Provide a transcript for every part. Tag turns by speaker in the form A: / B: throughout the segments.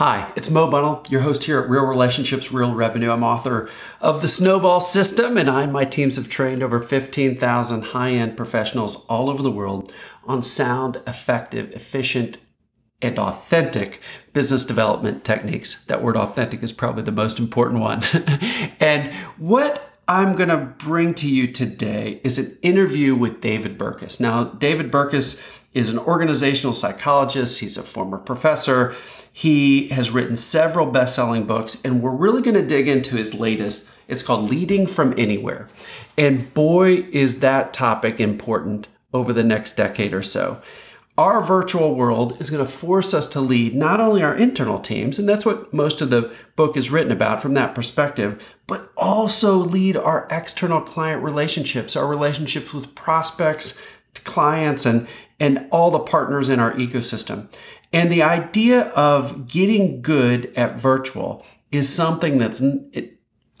A: Hi, it's Mo Bunnell, your host here at Real Relationships, Real Revenue. I'm author of The Snowball System, and I and my teams have trained over 15,000 high end professionals all over the world on sound, effective, efficient, and authentic business development techniques. That word authentic is probably the most important one. and what I'm going to bring to you today is an interview with David Burkus. Now, David Burkus is an organizational psychologist, he's a former professor. He has written several best selling books, and we're really going to dig into his latest. It's called Leading from Anywhere. And boy, is that topic important over the next decade or so. Our virtual world is going to force us to lead not only our internal teams, and that's what most of the book is written about from that perspective, but also lead our external client relationships, our relationships with prospects, clients, and, and all the partners in our ecosystem. And the idea of getting good at virtual is something that's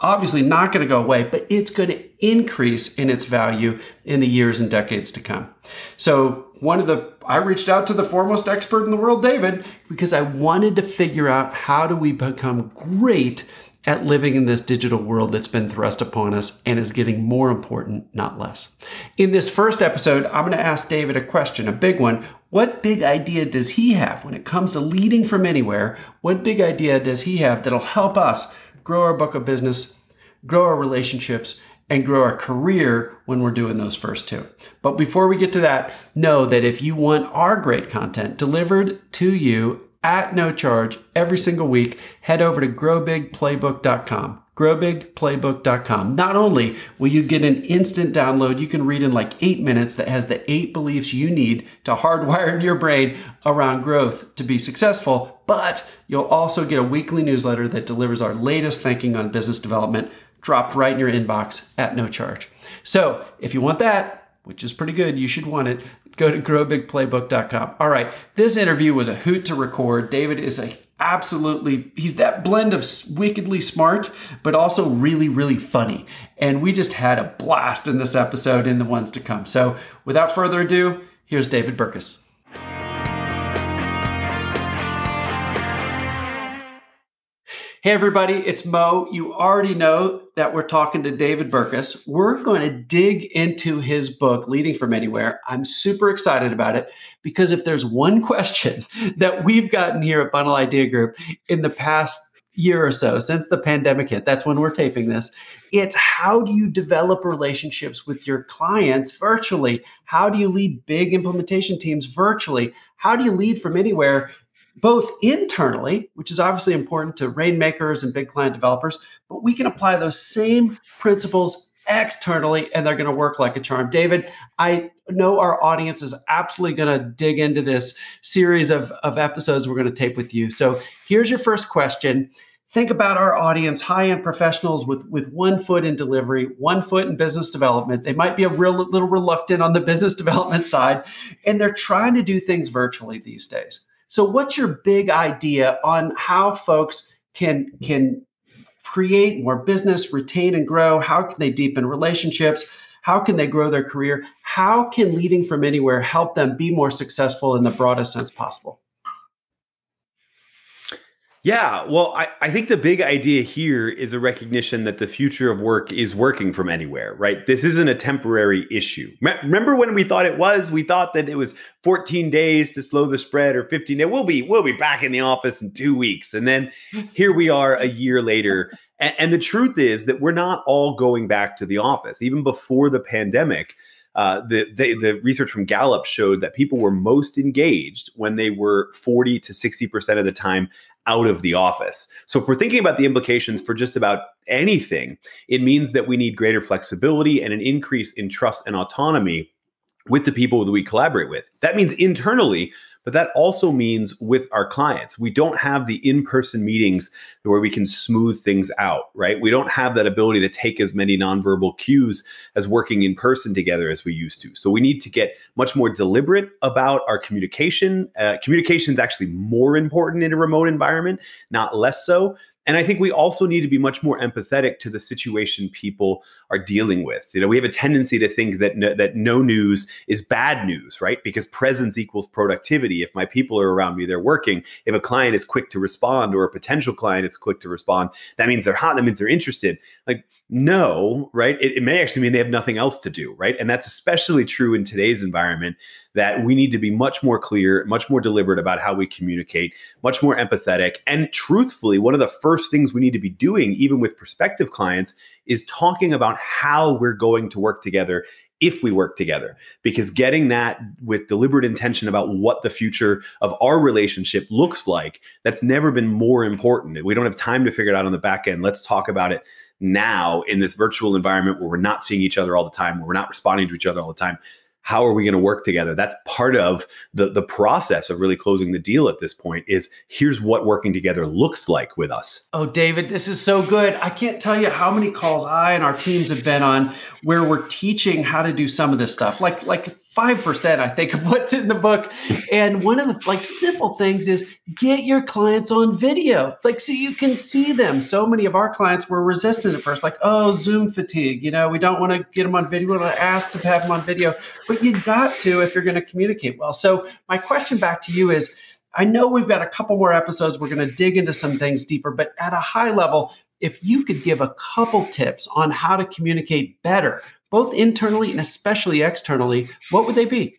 A: obviously not going to go away, but it's going to increase in its value in the years and decades to come. So, one of the I reached out to the foremost expert in the world, David, because I wanted to figure out how do we become great at living in this digital world that's been thrust upon us and is getting more important, not less. In this first episode, I'm going to ask David a question, a big one. What big idea does he have when it comes to leading from anywhere? What big idea does he have that'll help us grow our book of business, grow our relationships, and grow our career when we're doing those first two. But before we get to that, know that if you want our great content delivered to you at no charge every single week, head over to growbigplaybook.com. Growbigplaybook.com. Not only will you get an instant download you can read in like eight minutes that has the eight beliefs you need to hardwire in your brain around growth to be successful, but you'll also get a weekly newsletter that delivers our latest thinking on business development dropped right in your inbox at no charge. So if you want that, which is pretty good. You should want it. Go to growbigplaybook.com. All right. This interview was a hoot to record. David is a absolutely he's that blend of wickedly smart but also really really funny and we just had a blast in this episode in the ones to come so without further ado here's david burkus Hey, everybody, it's Mo. You already know that we're talking to David Burkus. We're going to dig into his book, Leading from Anywhere. I'm super excited about it because if there's one question that we've gotten here at Bunnell Idea Group in the past year or so, since the pandemic hit, that's when we're taping this, it's how do you develop relationships with your clients virtually? How do you lead big implementation teams virtually? How do you lead from anywhere? Both internally, which is obviously important to rainmakers and big client developers, but we can apply those same principles externally and they're going to work like a charm. David, I know our audience is absolutely going to dig into this series of, of episodes we're going to tape with you. So here's your first question. Think about our audience, high-end professionals with, with one foot in delivery, one foot in business development. They might be a real little reluctant on the business development side, and they're trying to do things virtually these days. So, what's your big idea on how folks can can create more business, retain and grow? How can they deepen relationships? How can they grow their career? How can leading from anywhere help them be more successful in the broadest sense possible?
B: Yeah, well, I, I think the big idea here is a recognition that the future of work is working from anywhere, right? This isn't a temporary issue. Remember when we thought it was? We thought that it was 14 days to slow the spread or 15 days. We'll be we'll be back in the office in two weeks. And then here we are a year later. And, and the truth is that we're not all going back to the office. Even before the pandemic, uh, the, the, the research from Gallup showed that people were most engaged when they were 40 to 60 percent of the time out of the office. So if we're thinking about the implications for just about anything, it means that we need greater flexibility and an increase in trust and autonomy with the people that we collaborate with. That means internally, but that also means with our clients. We don't have the in person meetings where we can smooth things out, right? We don't have that ability to take as many nonverbal cues as working in person together as we used to. So we need to get much more deliberate about our communication. Uh, communication is actually more important in a remote environment, not less so. And I think we also need to be much more empathetic to the situation people are dealing with. You know, we have a tendency to think that no, that no news is bad news, right? Because presence equals productivity. If my people are around me, they're working. If a client is quick to respond or a potential client is quick to respond, that means they're hot. That means they're interested. Like no, right? It, it, may actually mean they have nothing else to do, right? And that's especially true in today's environment that we need to be much more clear, much more deliberate about how we communicate, much more empathetic. And truthfully, one of the first things we need to be doing, even with prospective clients, is talking about how we're going to work together if we work together because getting that with deliberate intention about what the future of our relationship looks like that's never been more important we don't have time to figure it out on the back end let's talk about it now in this virtual environment where we're not seeing each other all the time, where we're not responding to each other all the time, how are we going to work together? That's part of the the process of really closing the deal at this point is here's what working together looks like with us.
A: Oh, David, this is so good. I can't tell you how many calls I and our teams have been on where we're teaching how to do some of this stuff. Like like 5% I think of what's in the book. And one of the like simple things is get your clients on video. Like so you can see them. So many of our clients were resistant at first like, "Oh, Zoom fatigue, you know, we don't want to get them on video, we want to ask to have them on video." But you got to if you're going to communicate well. So my question back to you is I know we've got a couple more episodes. We're going to dig into some things deeper, but at a high level, if you could give a couple tips on how to communicate better both internally and especially externally, what would they be?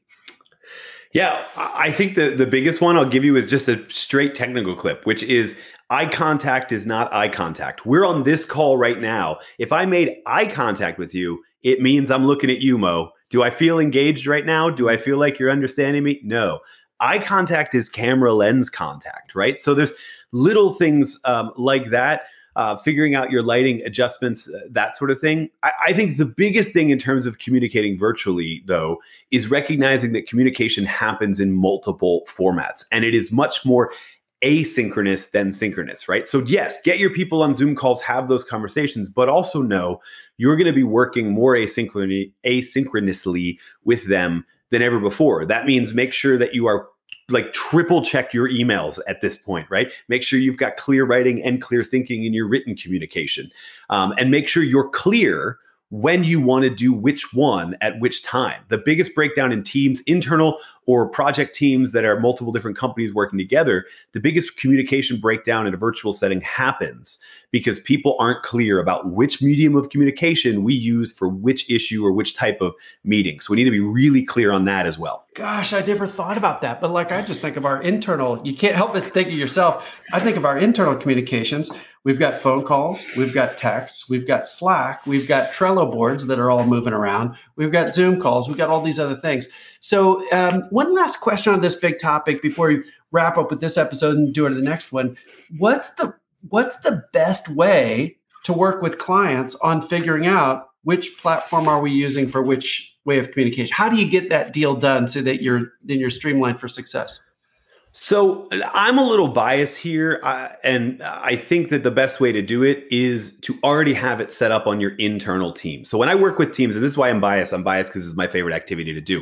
B: Yeah, I think the, the biggest one I'll give you is just a straight technical clip, which is eye contact is not eye contact. We're on this call right now. If I made eye contact with you, it means I'm looking at you, Mo. Do I feel engaged right now? Do I feel like you're understanding me? No. Eye contact is camera lens contact, right? So there's little things um, like that uh, figuring out your lighting adjustments, uh, that sort of thing. I, I think the biggest thing in terms of communicating virtually, though, is recognizing that communication happens in multiple formats and it is much more asynchronous than synchronous, right? So, yes, get your people on Zoom calls, have those conversations, but also know you're going to be working more asynchronously with them than ever before. That means make sure that you are like triple check your emails at this point, right? Make sure you've got clear writing and clear thinking in your written communication, um, and make sure you're clear when you want to do which one at which time. The biggest breakdown in teams, internal or project teams that are multiple different companies working together, the biggest communication breakdown in a virtual setting happens because people aren't clear about which medium of communication we use for which issue or which type of meeting. So we need to be really clear on that as well.
A: Gosh, I never thought about that. But like I just think of our internal, you can't help but think of yourself. I think of our internal communications We've got phone calls, we've got texts, we've got Slack, we've got Trello boards that are all moving around, we've got Zoom calls, we've got all these other things. So, um, one last question on this big topic before we wrap up with this episode and do it to the next one. What's the what's the best way to work with clients on figuring out which platform are we using for which way of communication? How do you get that deal done so that you're then you're streamlined for success?
B: So I'm a little biased here, uh, and I think that the best way to do it is to already have it set up on your internal team. So when I work with teams, and this is why I'm biased, I'm biased because it's my favorite activity to do.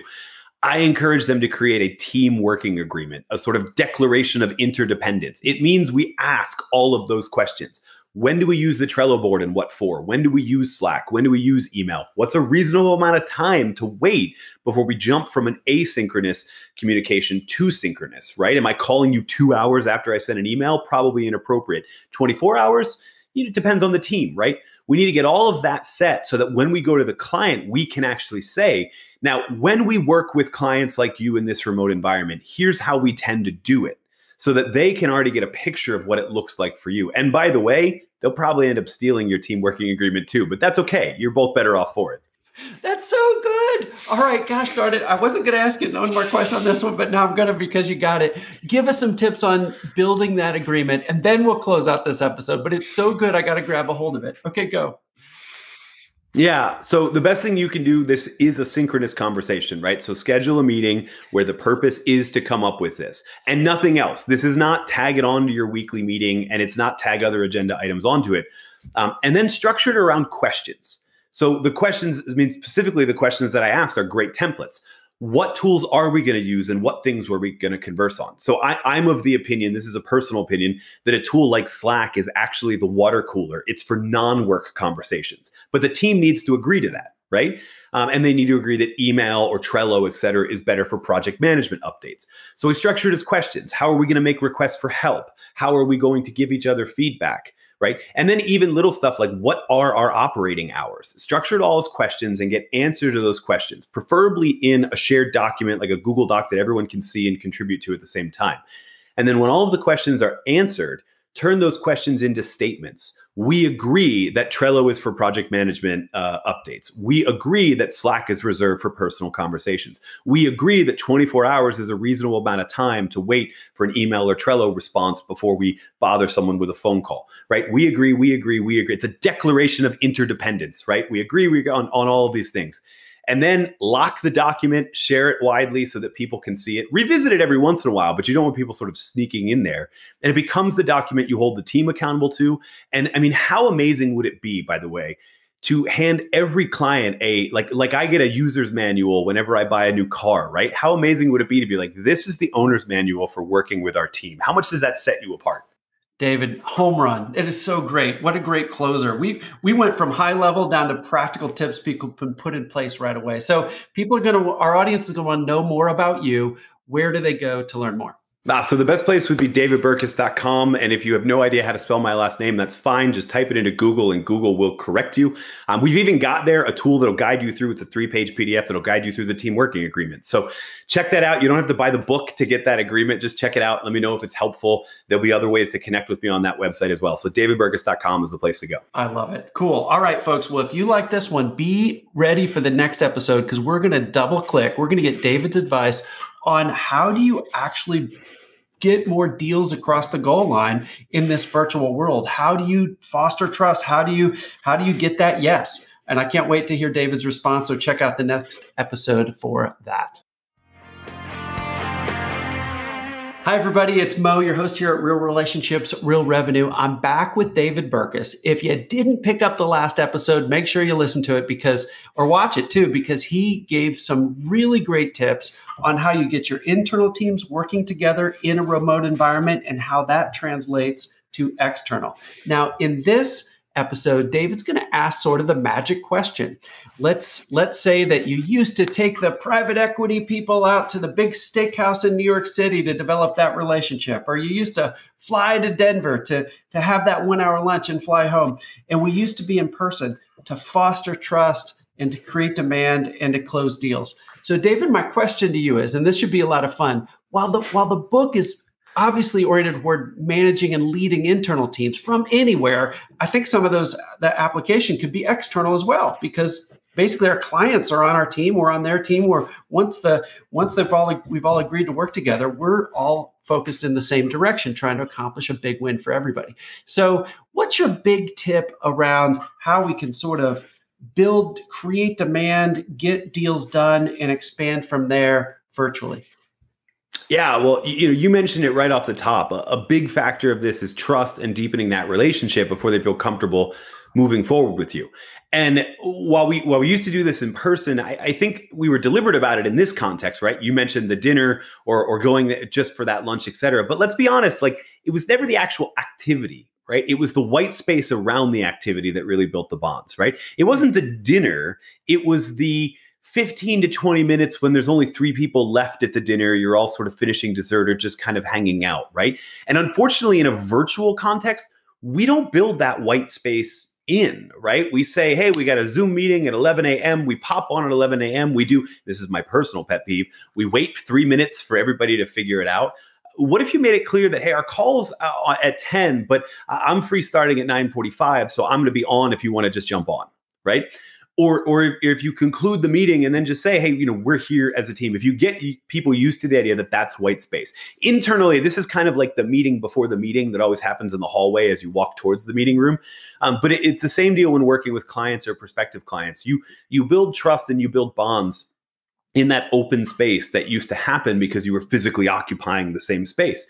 B: I encourage them to create a team working agreement, a sort of declaration of interdependence. It means we ask all of those questions. When do we use the Trello board and what for? When do we use Slack? When do we use email? What's a reasonable amount of time to wait before we jump from an asynchronous communication to synchronous, right? Am I calling you two hours after I send an email? Probably inappropriate. 24 hours? it depends on the team, right? We need to get all of that set so that when we go to the client, we can actually say, now, when we work with clients like you in this remote environment, here's how we tend to do it so that they can already get a picture of what it looks like for you. And by the way, they'll probably end up stealing your team working agreement too, but that's okay. You're both better off for it.
A: That's so good. All right, gosh darn it. I wasn't going to ask you one more question on this one, but now I'm going to because you got it. Give us some tips on building that agreement, and then we'll close out this episode. But it's so good, I got to grab a hold of it. Okay, go.
B: Yeah. So the best thing you can do, this is a synchronous conversation, right? So schedule a meeting where the purpose is to come up with this and nothing else. This is not tag it onto your weekly meeting and it's not tag other agenda items onto it. Um, and then structure it around questions. So the questions, I mean, specifically the questions that I asked are great templates. What tools are we going to use and what things were we going to converse on? So I, I'm of the opinion, this is a personal opinion, that a tool like Slack is actually the water cooler. It's for non-work conversations, but the team needs to agree to that, right? Um, and they need to agree that email or Trello, et cetera, is better for project management updates. So we structured as questions. How are we going to make requests for help? How are we going to give each other feedback? Right? And then even little stuff like what are our operating hours? Structure all as questions and get answer to those questions, preferably in a shared document like a Google Doc that everyone can see and contribute to at the same time. And then when all of the questions are answered, turn those questions into statements. We agree that Trello is for project management uh, updates. We agree that Slack is reserved for personal conversations. We agree that 24 hours is a reasonable amount of time to wait for an email or Trello response before we bother someone with a phone call, right? We agree, we agree, we agree. It's a declaration of interdependence, right? We agree, we on, on all of these things and then lock the document, share it widely so that people can see it. Revisit it every once in a while, but you don't want people sort of sneaking in there. And it becomes the document you hold the team accountable to. And I mean, how amazing would it be, by the way, to hand every client a like like I get a user's manual whenever I buy a new car, right? How amazing would it be to be like this is the owner's manual for working with our team? How much does that set you apart?
A: David, home run. It is so great. What a great closer. We we went from high level down to practical tips people can put in place right away. So people are gonna our audience is gonna want to know more about you. Where do they go to learn more?
B: Ah, so the best place would be davidburkus.com. And if you have no idea how to spell my last name, that's fine. Just type it into Google and Google will correct you. Um, we've even got there a tool that'll guide you through. It's a three page PDF that'll guide you through the team working agreement. So check that out. You don't have to buy the book to get that agreement. Just check it out. Let me know if it's helpful. There'll be other ways to connect with me on that website as well. So davidburkus.com is the place to go.
A: I love it. Cool. All right, folks. Well, if you like this one, be ready for the next episode because we're going to double click. We're going to get David's advice on how do you actually get more deals across the goal line in this virtual world? How do you foster trust? How do you how do you get that yes? And i can't wait to hear david's response so check out the next episode for that Hi, everybody. It's Mo, your host here at Real Relationships, Real Revenue. I'm back with David Burkus. If you didn't pick up the last episode, make sure you listen to it because, or watch it too, because he gave some really great tips on how you get your internal teams working together in a remote environment and how that translates to external. Now, in this episode, David's going to ask sort of the magic question. Let's let's say that you used to take the private equity people out to the big steakhouse in New York City to develop that relationship, or you used to fly to Denver to to have that one hour lunch and fly home, and we used to be in person to foster trust and to create demand and to close deals. So, David, my question to you is, and this should be a lot of fun. While the while the book is obviously oriented toward managing and leading internal teams from anywhere. I think some of those that application could be external as well because basically our clients are on our team, we're on their team. We're once the once they've all we've all agreed to work together, we're all focused in the same direction, trying to accomplish a big win for everybody. So, what's your big tip around how we can sort of build, create demand, get deals done, and expand from there virtually?
B: Yeah, well, you know, you mentioned it right off the top. A, a, big factor of this is trust and deepening that relationship before they feel comfortable moving forward with you. And while we while we used to do this in person, I, I think we were deliberate about it in this context, right? You mentioned the dinner or or going just for that lunch, et cetera. But let's be honest, like it was never the actual activity, right? It was the white space around the activity that really built the bonds, right? It wasn't the dinner; it was the 15 to 20 minutes when there's only three people left at the dinner, you're all sort of finishing dessert or just kind of hanging out, right? And unfortunately, in a virtual context, we don't build that white space in, right? We say, hey, we got a Zoom meeting at 11 a.m. We pop on at 11 a.m. We do, this is my personal pet peeve, we wait three minutes for everybody to figure it out. What if you made it clear that, hey, our call's uh, at 10, but I'm free starting at 9.45, so I'm going to be on if you want to just jump on, right? Or or if you conclude the meeting and then just say hey you know we're here as a team. If you get people used to the idea that that's white space. Internally this is kind of like the meeting before the meeting that always happens in the hallway as you walk towards the meeting room. Um, but it, it's the same deal when working with clients or prospective clients. You you build trust and you build bonds in that open space that used to happen because you were physically occupying the same space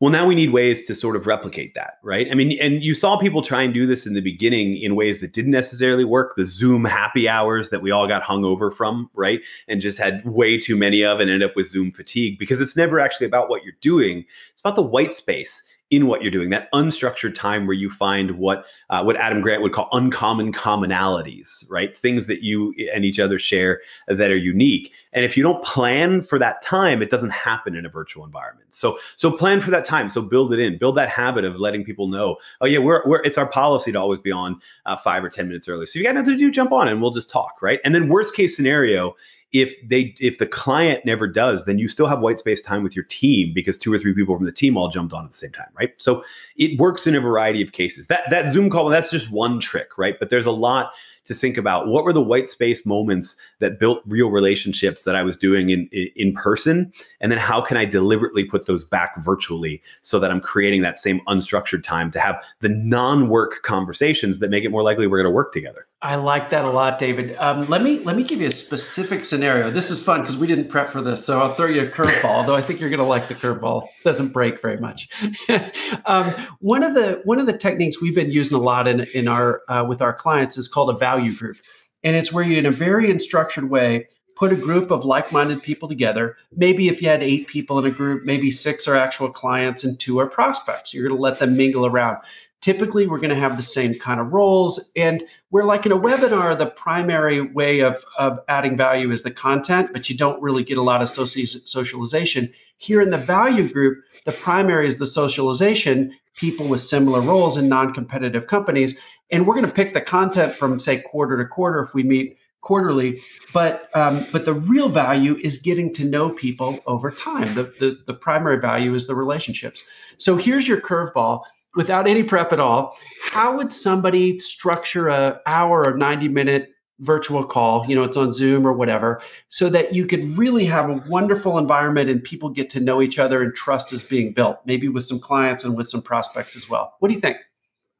B: Well, now we need ways to sort of replicate that, right? I mean, and you saw people try and do this in the beginning in ways that didn't necessarily work. The Zoom happy hours that we all got hung over from, right? And just had way too many of and ended up with Zoom fatigue because it's never actually about what you're doing. It's about the white space in what you're doing, that unstructured time where you find what uh, what Adam Grant would call uncommon commonalities, right? Things that you and each other share that are unique. And if you don't plan for that time, it doesn't happen in a virtual environment. So so plan for that time. So build it in. Build that habit of letting people know. Oh yeah, we're, we're it's our policy to always be on uh, five or ten minutes early. So you got nothing to do, jump on and we'll just talk, right? And then worst case scenario if they if the client never does then you still have white space time with your team because two or three people from the team all jumped on at the same time right? So it works in a variety of cases. That that zoom call that's just one trick right? But there's a lot to think about what were the white space moments that built real relationships that I was doing in in person and then how can I deliberately put those back virtually so that I'm creating that same unstructured time to have the non-work conversations that make it more likely we're going to work together.
A: I like that a lot, David. Um, let me let me give you a specific scenario. This is fun because we didn't prep for this, so I'll throw you a curveball. Although I think you're going to like the curveball; it doesn't break very much. um, one of the one of the techniques we've been using a lot in in our uh, with our clients is called a group, and it's where you, in a very unstructured way, put a group of like-minded people together. Maybe if you had eight people in a group, maybe six are actual clients and two are prospects. You're going to let them mingle around typically we're going to have the same kind of roles and we're like in a webinar the primary way of, of adding value is the content but you don't really get a lot of socialization here in the value group the primary is the socialization people with similar roles in non-competitive companies and we're going to pick the content from say quarter to quarter if we meet quarterly but um, but the real value is getting to know people over time the, the, the primary value is the relationships so here's your curveball without any prep at all, how would somebody structure a hour or 90 minute virtual call, you know, it's on Zoom or whatever, so that you could really have a wonderful environment and people get to know each other and trust is being built, maybe with some clients and with some prospects as well. What do you think?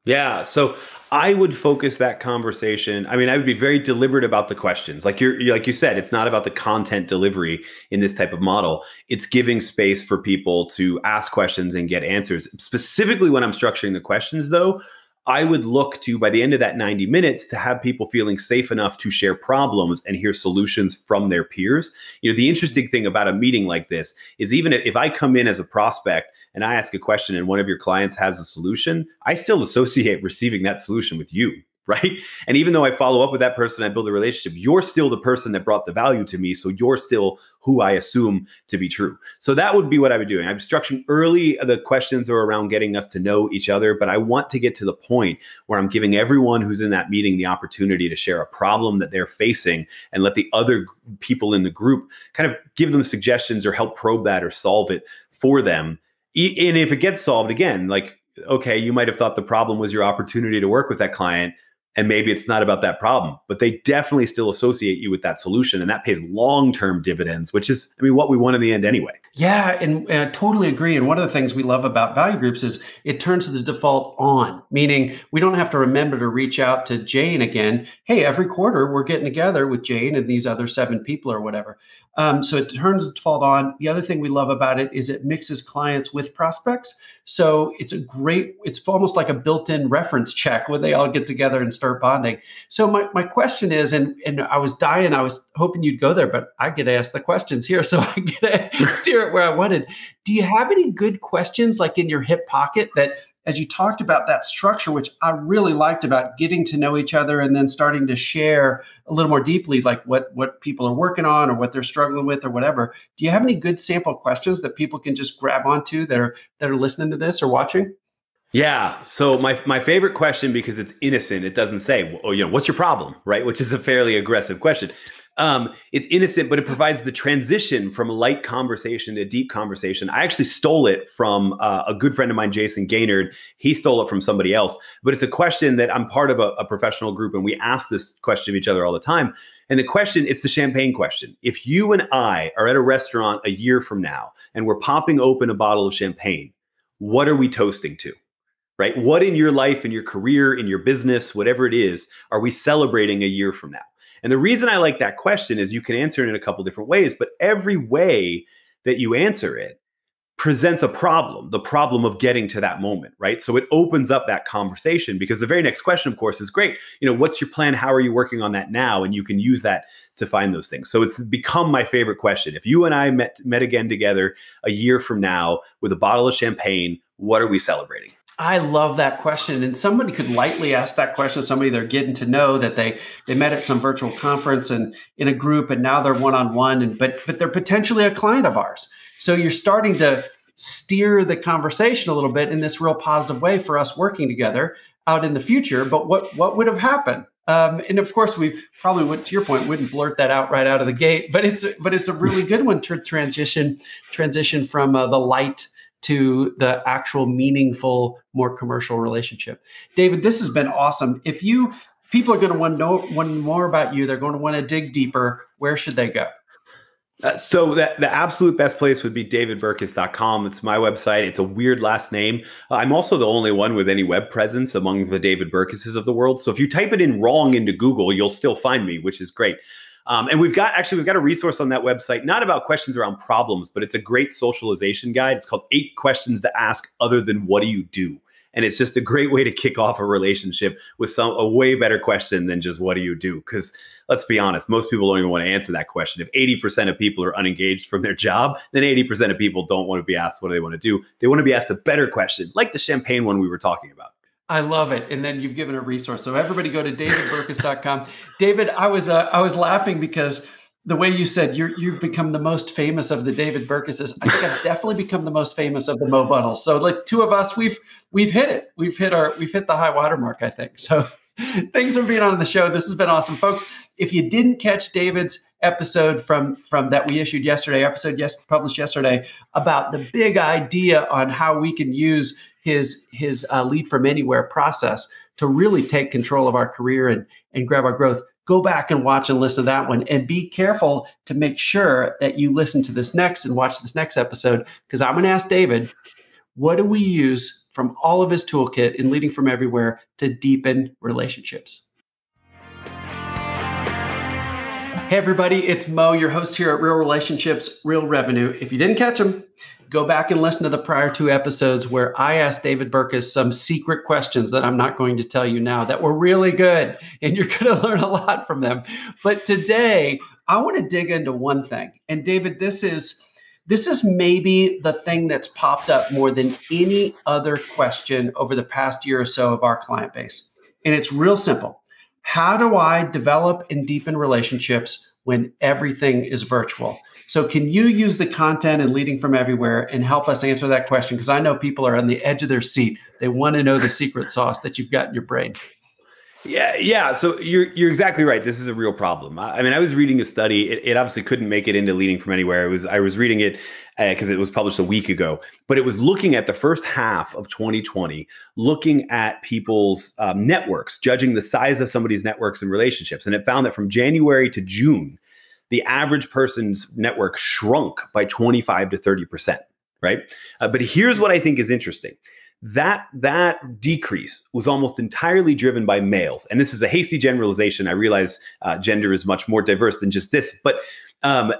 B: Yeah. So I would focus that conversation. I mean, I would be very deliberate about the questions. Like you're, like you said, it's not about the content delivery in this type of model. It's giving space for people to ask questions and get answers. Specifically, when I'm structuring the questions, though, I would look to by the end of that 90 minutes to have people feeling safe enough to share problems and hear solutions from their peers. You know, the interesting thing about a meeting like this is even if I come in as a prospect and I ask a question and one of your clients has a solution, I still associate receiving that solution with you right? And even though I follow up with that person, I build a relationship, you're still the person that brought the value to me. So you're still who I assume to be true. So that would be what I would doing. I'm structuring early. Uh, the questions are around getting us to know each other, but I want to get to the point where I'm giving everyone who's in that meeting the opportunity to share a problem that they're facing and let the other people in the group kind of give them suggestions or help probe that or solve it for them. And if it gets solved again, like okay, you might have thought the problem was your opportunity to work with that client and maybe it's not about that problem but they definitely still associate you with that solution and that pays long-term dividends which is i mean what we want in the end anyway.
A: Yeah and, and, i totally agree and one of the things we love about value groups is it turns the default on meaning we don't have to remember to reach out to jane again hey every quarter we're getting together with jane and these other seven people or whatever um, so it turns default on. The other thing we love about it is it mixes clients with prospects. So it's a great, it's almost like a built-in reference check when they all get together and start bonding. So my, my question is, and, and I was dying, I was hoping you'd go there, but I get to ask the questions here. So I get to steer it where I wanted. Do you have any good questions like in your hip pocket that as you talked about that structure, which I really liked about getting to know each other and then starting to share a little more deeply, like what what people are working on or what they're struggling with or whatever. Do you have any good sample questions that people can just grab onto that are that are listening to this or watching?
B: Yeah. So my my favorite question because it's innocent. It doesn't say, "Oh, you know, what's your problem?" Right? Which is a fairly aggressive question. Um, it's innocent, but it provides the transition from a light conversation to deep conversation. I actually stole it from uh, a good friend of mine, Jason Gaignard. He stole it from somebody else, but it's a question that I'm part of a, a professional group, and we ask this question of each other all the time. And the question, it's the champagne question. If you and I are at a restaurant a year from now and we're popping open a bottle of champagne, what are we toasting to? Right? What in your life, in your career, in your business, whatever it is, are we celebrating a year from now? And the reason I like that question is you can answer it in a couple different ways, but every way that you answer it presents a problem, the problem of getting to that moment, right? So it opens up that conversation because the very next question, of course, is great. You know, what's your plan? How are you working on that now? And you can use that to find those things. So it's become my favorite question. If you and I met met again together a year from now with a bottle of champagne, what are we celebrating?
A: I love that question. And somebody could lightly ask that question to somebody they're getting to know that they they met at some virtual conference and in a group and now they're one on one and but but they're potentially a client of ours. So you're starting to steer the conversation a little bit in this real positive way for us working together out in the future. But what what would have happened? Um, and of course, we probably would, to your point, wouldn't blurt that out right out of the gate. But it's but it's a really good one to transition transition from uh, the light to the actual meaningful, more commercial relationship. David, this has been awesome. If you people are going to want to know want more about you, they're going to want to dig deeper. Where should they go?
B: Uh, so that the absolute best place would be davidburkus.com. It's my website. It's a weird last name. Uh, I'm also the only one with any web presence among the David Burkuses of the world. So if you type it in wrong into Google, you'll still find me, which is great. Um, and we've got actually we've got a resource on that website, not about questions around problems, but it's a great socialization guide. It's called Eight Questions to Ask Other Than What Do You Do? and it's just a great way to kick off a relationship with some a way better question than just what do you do because let's be honest most people don't even want to answer that question if 80% of people are unengaged from their job then 80% of people don't want to be asked what do they want to do they want to be asked a better question like the champagne one we were talking about
A: I love it. And then you've given a resource. So everybody go to davidburkus.com. David, I was uh, I was laughing because the way you said you you've become the most famous of the David Burkuses. I think I've definitely become the most famous of the Mo Bunnells. So like two of us, we've we've hit it. We've hit our we've hit the high water mark. I think so. Thanks for being on the show. This has been awesome, folks. If you didn't catch David's episode from from that we issued yesterday, episode yes published yesterday about the big idea on how we can use his his uh, lead from anywhere process to really take control of our career and and grab our growth go back and watch and listen to that one and be careful to make sure that you listen to this next and watch this next episode because i'm going to ask david what do we use from all of his toolkit in leading from everywhere to deepen relationships Hey, everybody, it's Mo, your host here at Real Relationships, Real Revenue. If you didn't catch them, go back and listen to the prior two episodes where I asked David Burkus some secret questions that I'm not going to tell you now that were really good, and you're going to learn a lot from them. But today, I want to dig into one thing. And David, this is this is maybe the thing that's popped up more than any other question over the past year or so of our client base. And it's real simple. How do I develop and deepen relationships when everything is virtual? So, can you use the content and leading from everywhere and help us answer that question? Because I know people are on the edge of their seat. They want to know the secret sauce that you've got in your brain.
B: Yeah, yeah. So you're you're exactly right. This is a real problem. I, mean, I was reading a study. It, it, obviously couldn't make it into leading from anywhere. It was I was reading it because uh, it was published a week ago, but it was looking at the first half of 2020, looking at people's um, networks, judging the size of somebody's networks and relationships, and it found that from January to June, the average person's network shrunk by 25 to 30 percent. Right. Uh, but here's what I think is interesting that that decrease was almost entirely driven by males and this is a hasty generalization i realize uh, gender is much more diverse than just this but um,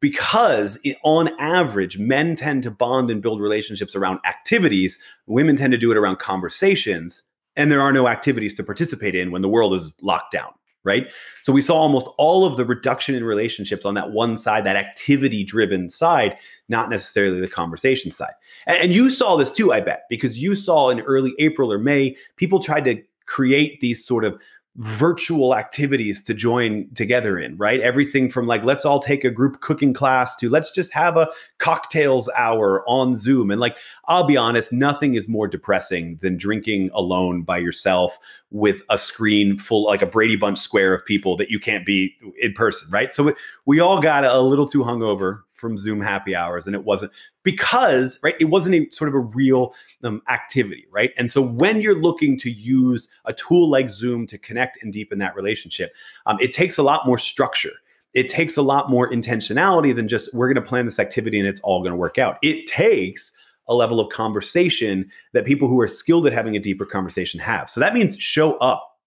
B: because it, on average men tend to bond and build relationships around activities women tend to do it around conversations and there are no activities to participate in when the world is locked down right? So we saw almost all of the reduction in relationships on that one side, that activity driven side, not necessarily the conversation side. And, and, you saw this too, I bet, because you saw in early April or May, people tried to create these sort of virtual activities to join together in, right? Everything from like, let's all take a group cooking class to let's just have a cocktails hour on Zoom. And like, I'll be honest, nothing is more depressing than drinking alone by yourself with a screen full, like a Brady Bunch square of people that you can't be in person, right? So we, all got a little too hungover from Zoom happy hours, and it wasn't because right, it wasn't a sort of a real um, activity, right? And so when you're looking to use a tool like Zoom to connect and deepen that relationship, um, it takes a lot more structure. It takes a lot more intentionality than just we're going to plan this activity and it's all going to work out. It takes a level of conversation that people who are skilled at having a deeper conversation have. So that means show up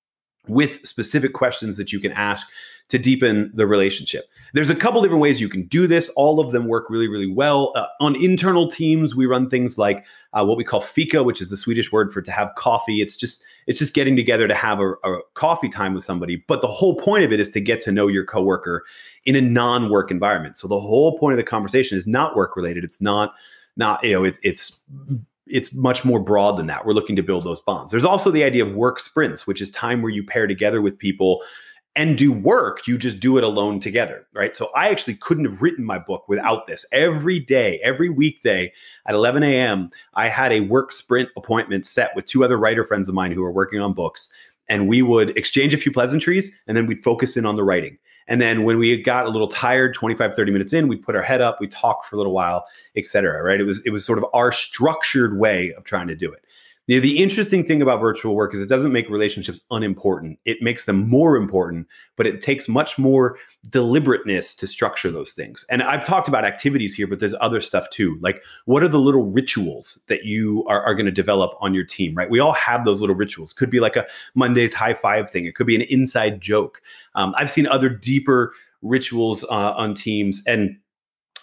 B: with specific questions that you can ask to deepen the relationship. There's a couple different ways you can do this. All of them work really, really well. Uh, on internal teams, we run things like uh, what we call fika, which is the Swedish word for to have coffee. It's just it's just getting together to have a, a coffee time with somebody. But the whole point of it is to get to know your coworker in a non-work environment. So the whole point of the conversation is not work related. It's not not you know it, it's it's much more broad than that. We're looking to build those bonds. There's also the idea of work sprints, which is time where you pair together with people and do work, you just do it alone together, right? So I actually couldn't have written my book without this. Every day, every weekday at 11 a.m., I had a work sprint appointment set with two other writer friends of mine who were working on books. And we would exchange a few pleasantries and then we'd focus in on the writing. And then when we got a little tired, 25, 30 minutes in, we'd put our head up, we talk for a little while, et cetera, right? It was, it was sort of our structured way of trying to do it. The, interesting thing about virtual work is it doesn't make relationships unimportant. It makes them more important, but it takes much more deliberateness to structure those things. And I've talked about activities here, but there's other stuff too. Like, what are the little rituals that you are, are going to develop on your team, right? We all have those little rituals. Could be like a Monday's high five thing, it could be an inside joke. Um, I've seen other deeper rituals uh, on teams. And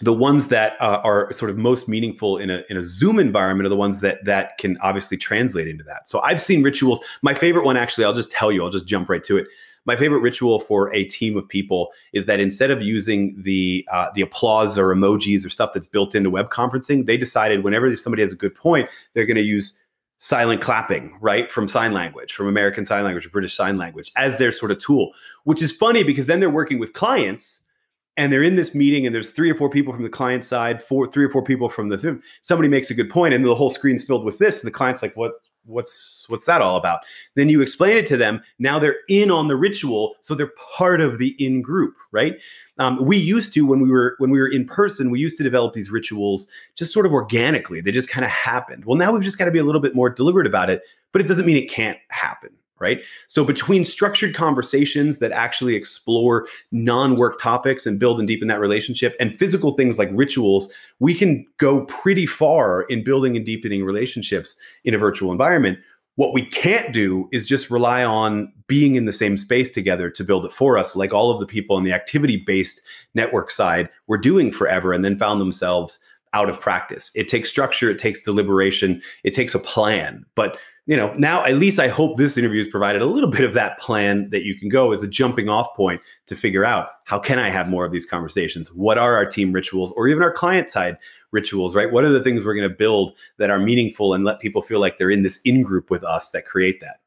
B: the ones that uh, are sort of most meaningful in a in a Zoom environment are the ones that that can obviously translate into that. So I've seen rituals. My favorite one, actually, I'll just tell you. I'll just jump right to it. My favorite ritual for a team of people is that instead of using the uh, the applause or emojis or stuff that's built into web conferencing, they decided whenever somebody has a good point, they're going to use silent clapping, right? From sign language, from American Sign Language or British Sign Language as their sort of tool, which is funny because then they're working with clients and they're in this meeting and there's three or four people from the client side four three or four people from the somebody makes a good point and the whole screen's filled with this and the client's like what what's what's that all about? Then you explain it to them. Now they're in on the ritual so they're part of the in group right? Um, we used to when we were when we were in person we used to develop these rituals just sort of organically. They just kind of happened. Well now we've just got to be a little bit more deliberate about it but it doesn't mean it can't happen right? So between structured conversations that actually explore non-work topics and build and deepen that relationship and physical things like rituals, we can go pretty far in building and deepening relationships in a virtual environment. What we can't do is just rely on being in the same space together to build it for us, like all of the people on the activity based network side were doing forever and then found themselves out of practice. It takes structure, it takes deliberation, it takes a plan. But you know, now at least I hope this interview has provided a little bit of that plan that you can go as a jumping off point to figure out how can I have more of these conversations? What are our team rituals or even our client side rituals, right? What are the things we're going to build that are meaningful and let people feel like they're in this in group with us that create that?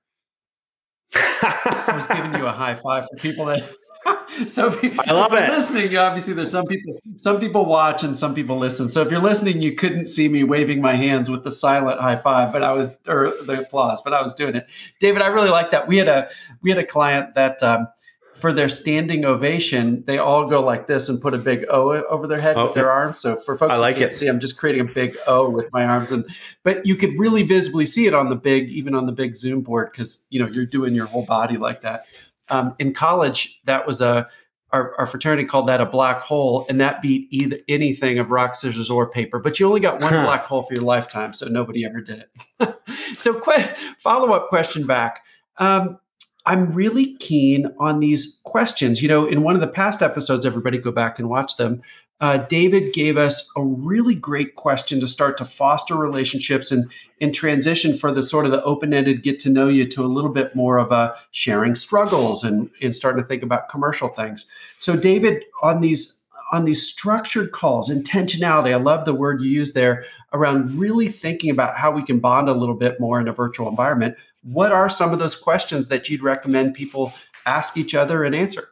A: I was giving you a high five for people that so if
B: I love it.
A: Listening, obviously, there's some people. Some people watch and some people listen. So if you're listening, you couldn't see me waving my hands with the silent high five, but I was or the applause, but I was doing it. David, I really like that. We had a we had a client that. Um, for their standing ovation, they all go like this and put a big O over their head oh, with their arms. So for folks I like who can't it. see, I'm just creating a big O with my arms, and but you could really visibly see it on the big, even on the big Zoom board, because you know you're doing your whole body like that um, in college, that was a our, our, fraternity called that a black hole, and that beat either anything of rock, scissors, or paper. But you only got one black hole for your lifetime, so nobody ever did it. so, qu- follow up question back. Um, I'm really keen on these questions. You know, in one of the past episodes, everybody go back and watch them uh, David gave us a really great question to start to foster relationships and, and transition for the sort of the open-ended get to know you to a little bit more of a sharing struggles and, and starting to think about commercial things. So David, on these on these structured calls, intentionality, I love the word you use there around really thinking about how we can bond a little bit more in a virtual environment. What are some of those questions that you'd recommend people ask each other and answer?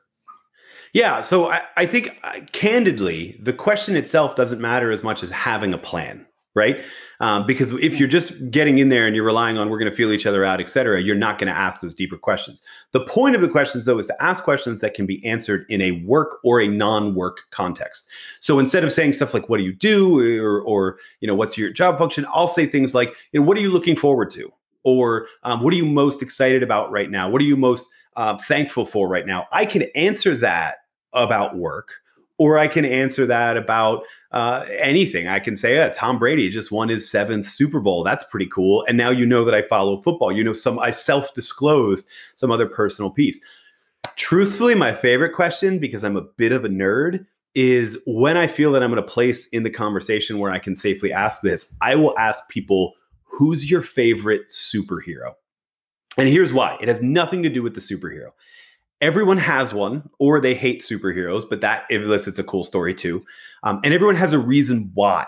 B: Yeah. So I, I think uh, candidly, the question itself doesn't matter as much as having a plan, right? Um, because if you're just getting in there and you're relying on we're going to feel each other out, et cetera, you're not going to ask those deeper questions. The point of the questions, though, is to ask questions that can be answered in a work or a non-work context. So instead of saying stuff like "What do you do?" or, or you know, "What's your job function?" I'll say things like, "You know, what are you looking forward to?" or um, "What are you most excited about right now?" "What are you most uh, thankful for right now? I can answer that about work, or I can answer that about uh, anything. I can say, yeah, Tom Brady just won his seventh Super Bowl. That's pretty cool. And now you know that I follow football. You know, some I self disclosed some other personal piece. Truthfully, my favorite question, because I'm a bit of a nerd, is when I feel that I'm in a place in the conversation where I can safely ask this, I will ask people, who's your favorite superhero? And here's why it has nothing to do with the superhero. Everyone has one, or they hate superheroes, but that elicits a cool story too. Um, and everyone has a reason why.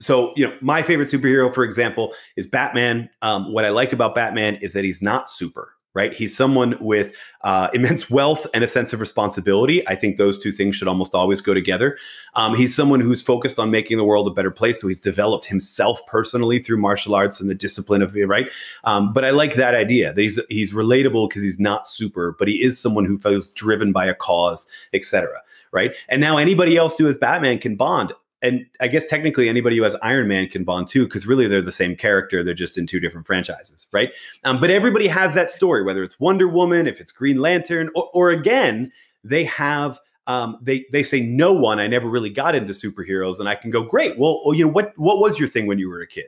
B: So, you know, my favorite superhero, for example, is Batman. Um, what I like about Batman is that he's not super right? He's someone with uh, immense wealth and a sense of responsibility. I think those two things should almost always go together. Um, he's someone who's focused on making the world a better place. So he's developed himself personally through martial arts and the discipline of it, right? Um, but I like that idea that he's he's relatable because he's not super, but he is someone who feels driven by a cause, etc. Right. And now anybody else who is Batman can bond and I guess technically anybody who has Iron Man can bond too, because really they're the same character. They're just in two different franchises, right? Um, but everybody has that story, whether it's Wonder Woman, if it's Green Lantern, or, or again, they have um, they they say no one. I never really got into superheroes, and I can go great. Well, well, you know what what was your thing when you were a kid?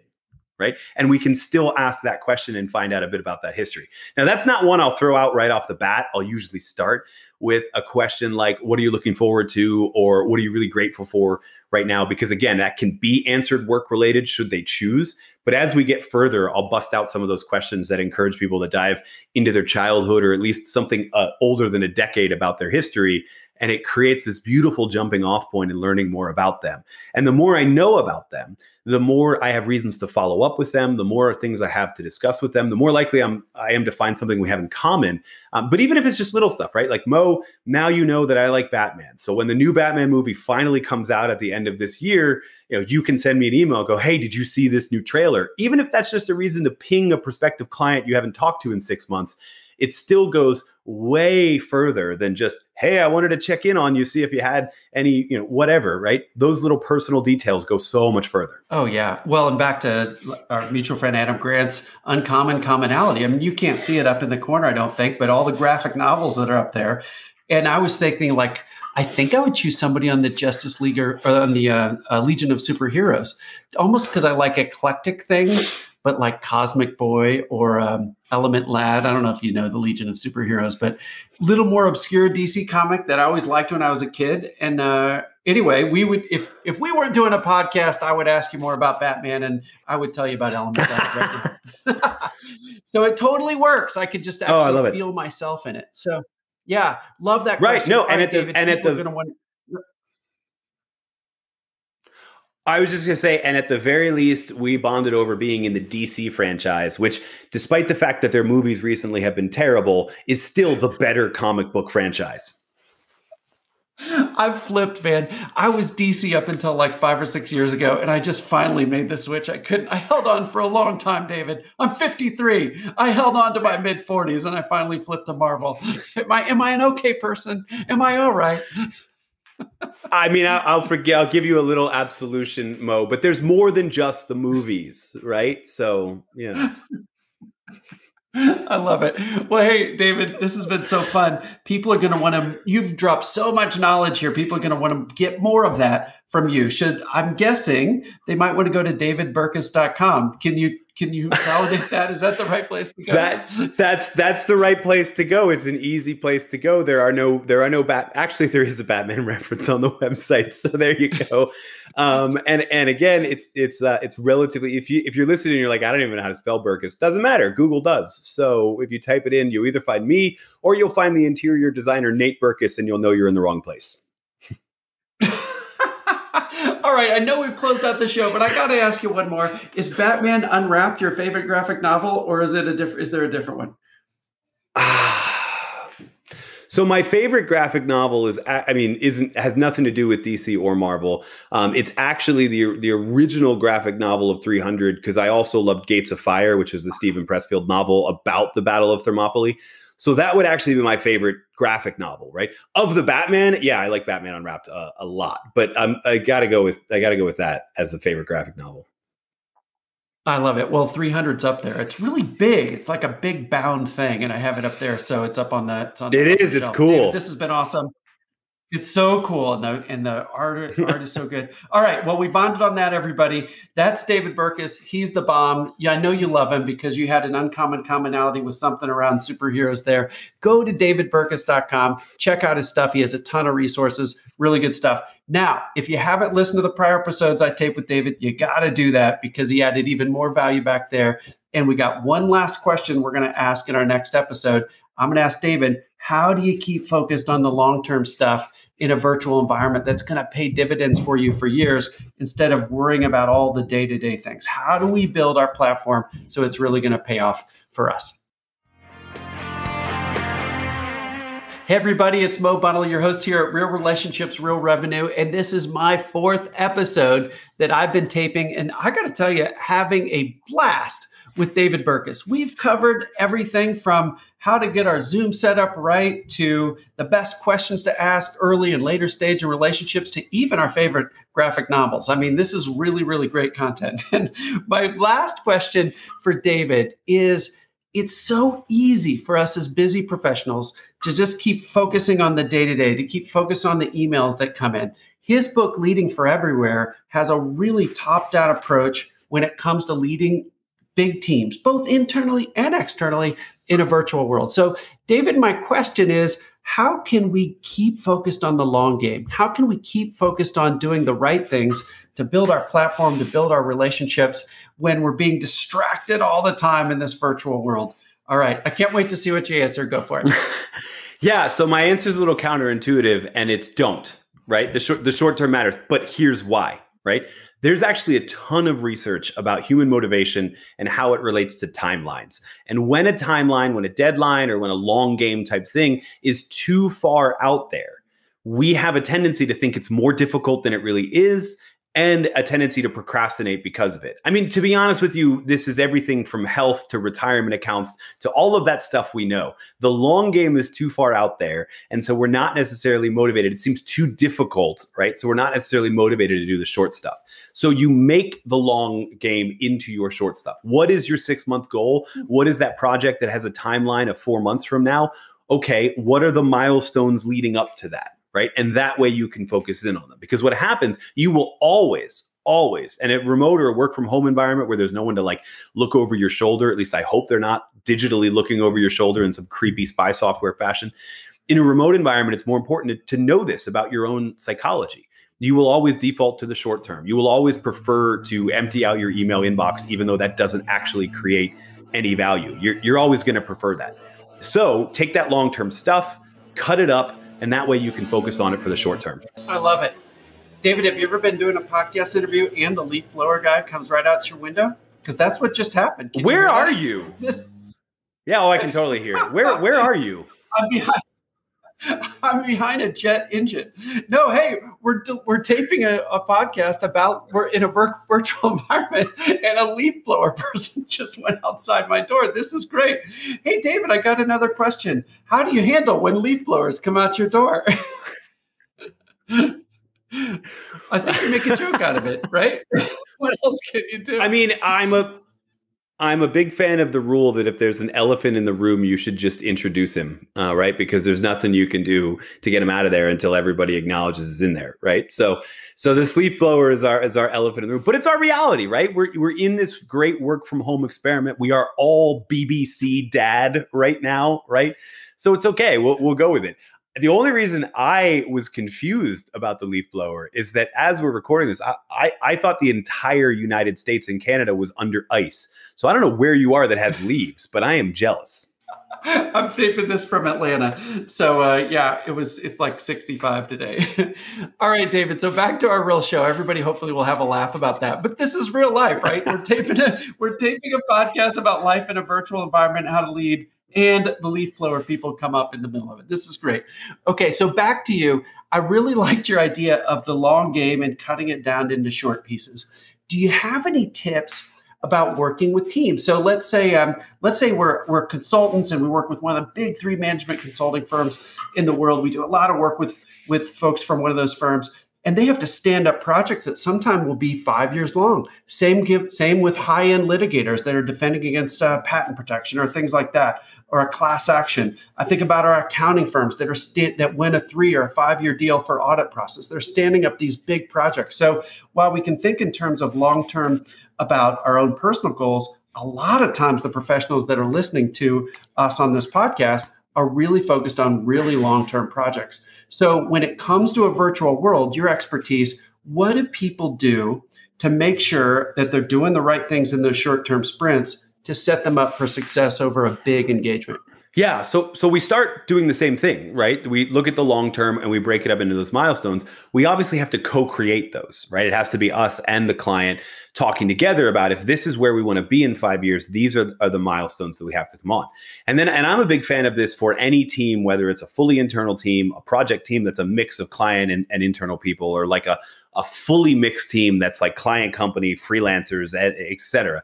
B: right? And we can still ask that question and find out a bit about that history. Now, that's not one I'll throw out right off the bat. I'll usually start with a question like, What are you looking forward to? or What are you really grateful for right now? Because again, that can be answered work related should they choose. But as we get further, I'll bust out some of those questions that encourage people to dive into their childhood or at least something uh, older than a decade about their history and it creates this beautiful jumping off point and learning more about them. And the more I know about them, the more I have reasons to follow up with them, the more things I have to discuss with them, the more likely I'm I am to find something we have in common. Um, but even if it's just little stuff, right? Like Mo, now you know that I like Batman. So when the new Batman movie finally comes out at the end of this year, you know you can send me an email, go, hey, did you see this new trailer? Even if that's just a reason to ping a prospective client you haven't talked to in six months it still goes way further than just hey i wanted to check in on you see if you had any you know whatever right? Those little personal details go so much further.
A: Oh yeah. Well and back to our mutual friend adam grant's uncommon commonality. I mean you can't see it up in the corner i don't think but all the graphic novels that are up there. And i was thinking like I think I would choose somebody on the Justice League or, or on the uh, uh, Legion of Superheroes, almost because I like eclectic things but like Cosmic Boy or um, Element Lad. I don't know if you know the Legion of Superheroes, but a little more obscure DC comic that I always liked when I was a kid. And uh, anyway, we would if if we weren't doing a podcast, I would ask you more about Batman, and I would tell you about Element Lad. Right so it totally works. I could just actually oh, feel it. myself in it. So yeah, love that.
B: Right. Question. No, and at the David, and at the I was just going to say, and at the very least, we bonded over being in the DC franchise, which, despite the fact that their movies recently have been terrible, is still the better comic book franchise.
A: I've flipped, man. I was DC up until like five or six years ago, and I just finally made the switch. I couldn't, I held on for a long time, David. I'm 53. I held on to my mid 40s, and I finally flipped to Marvel. Am I, am I an okay person? Am I all right?
B: I mean, I'll, I'll forget. I'll give you a little absolution, Mo. But there's more than just the movies, right? So, yeah.
A: I love it. Well, hey, David, this has been so fun. People are going to want to, you've dropped so much knowledge here. People are going to want to get more of that from you. Should, I'm guessing they might want to go to davidburkus.com. Can you can you validate that? Is that the right place to go?
B: That that's that's the right place to go. It's an easy place to go. There are no there are no bat. Actually, there is a Batman reference on the website, so there you go. um, and and again, it's it's uh, it's relatively if you if you're listening, you're like I don't even know how to spell Burkus. Doesn't matter. Google does. So if you type it in, you'll either find me or you'll find the interior designer Nate Berkus, and you'll know you're in the wrong place.
A: All right, I know we've closed out the show, but I got to ask you one more. Is Batman Unwrapped your favorite graphic novel, or is it a different? Is there a different one?
B: So my favorite graphic novel is, I mean, isn't has nothing to do with DC or Marvel. Um, it's actually the the original graphic novel of 300 because I also loved Gates of Fire, which is the Steven Pressfield novel about the Battle of Thermopylae. So that would actually be my favorite graphic novel, right? Of the Batman, yeah, I like Batman Unwrapped uh, a lot, but um, I gotta go with I gotta go with that as the favorite graphic novel.
A: I love it. Well, 300's up there. It's really big. It's like a big bound thing, and I have it up there, so it's up on the. It's on
B: it is. It's cool.
A: David, this has been awesome. It's so cool, and the and the art art is so good. All right, well, we bonded on that, everybody. That's David Burkus. He's the bomb. Yeah, I know you love him because you had an uncommon commonality with something around superheroes there. Go to davidburkus.com. Check out his stuff. He has a ton of resources, really good stuff. Now, if you haven't listened to the prior episodes I taped with David, you got to do that because he added even more value back there. And we got one last question we're going to ask in our next episode. I'm going to ask David, how do you keep focused on the long term stuff in a virtual environment that's going to pay dividends for you for years instead of worrying about all the day to day things? How do we build our platform so it's really going to pay off for us? Hey, everybody, it's Mo Bunnell, your host here at Real Relationships, Real Revenue. And this is my fourth episode that I've been taping. And I got to tell you, having a blast with David Burkus. We've covered everything from how to get our Zoom set up right to the best questions to ask early and later stage of relationships to even our favorite graphic novels. I mean, this is really, really great content. And my last question for David is it's so easy for us as busy professionals to just keep focusing on the day to day, to keep focus on the emails that come in. His book, Leading for Everywhere, has a really top down approach when it comes to leading big teams, both internally and externally, in a virtual world. So, David, my question is how can we keep focused on the long game? How can we keep focused on doing the right things to build our platform, to build our relationships when we're being distracted all the time in this virtual world? All right, I can't wait to see what you answer. Go for it.
B: yeah, so my answer is a little counterintuitive, and it's don't. Right, the short the short term matters, but here's why right? There's actually a ton of research about human motivation and how it relates to timelines. And when a timeline, when a deadline, or when a long game type thing is too far out there, we have a tendency to think it's more difficult than it really is and a tendency to procrastinate because of it. I mean, to be honest with you, this is everything from health to retirement accounts to all of that stuff we know. The long game is too far out there. And so we're not necessarily motivated. It seems too difficult, right? So we're not necessarily motivated to do the short stuff. So you make the long game into your short stuff. What is your six month goal? Hmm. What is that project that has a timeline of four months from now? Okay, what are the milestones leading up to that? Right? And that way you can focus in on them. Because what happens, you will always, always, and at remote or a work from home environment where there's no one to like look over your shoulder, at least I hope they're not digitally looking over your shoulder in some creepy spy software fashion. In a remote environment, it's more important to, to know this about your own psychology. You will always default to the short term. You will always prefer to empty out your email inbox, even though that doesn't actually create any value. You're, you're always going to prefer that. So take that long term stuff, cut it up, and that way you can focus on it for the short term.
A: I love it. David, have you ever been doing a podcast interview and the leaf blower guy comes right out your window? Because that's what just happened.
B: Can where you are you? yeah, oh, I can totally hear. Where Where are you?
A: I'm behind. I'm behind a jet engine. No, hey, we're we're taping a, a, podcast about we're in a virtual environment, and a leaf blower person just went outside my door. This is great. Hey, David, I got another question. How do you handle when leaf blowers come out your door? I think you make a joke out of it, right? what else can you do?
B: I mean, I'm a I'm a big fan of the rule that if there's an elephant in the room, you should just introduce him, uh, right? Because there's nothing you can do to get him out of there until everybody acknowledges he's in there, right? So, so the sleep blower is our is our elephant in the room, but it's our reality, right? We're we're in this great work from home experiment. We are all BBC dad right now, right? So it's okay. We'll we'll go with it the only reason I was confused about the leaf blower is that as we're recording this, I, I, I, thought the entire United States and Canada was under ice. So I don't know where you are that has leaves, but I am jealous.
A: I'm taping this from Atlanta. So uh, yeah, it was it's like 65 today. All right, David. So back to our real show. Everybody hopefully will have a laugh about that. But this is real life, right? We're taping a we're taping a podcast about life in a virtual environment, how to lead and the leaf blower people come up in the middle of it. This is great. Okay, so back to you. I really liked your idea of the long game and cutting it down into short pieces. Do you have any tips about working with teams? So let's say um, let's say we're we're consultants and we work with one of the big three management consulting firms in the world. We do a lot of work with with folks from one of those firms. And they have to stand up projects that sometimes will be five years long. Same same with high end litigators that are defending against uh, patent protection or things like that, or a class action. I think about our accounting firms that are that win a three or a five year deal for audit process. They're standing up these big projects. So while we can think in terms of long term about our own personal goals, a lot of times the professionals that are listening to us on this podcast are really focused on really long term projects. So when it comes to a virtual world, your expertise, what do people do to make sure that they're doing the right things in those short term sprints to set them up for success over a big engagement?
B: Yeah, so so we start doing the same thing, right? We look at the long term and we break it up into those milestones. We obviously have to co-create those, right? It has to be us and the client talking together about if this is where we want to be in five years, these are, are the milestones that we have to come on. And then, and I'm a big fan of this for any team, whether it's a fully internal team, a project team that's a mix of client and, and internal people, or like a, a fully mixed team that's like client company, freelancers, et cetera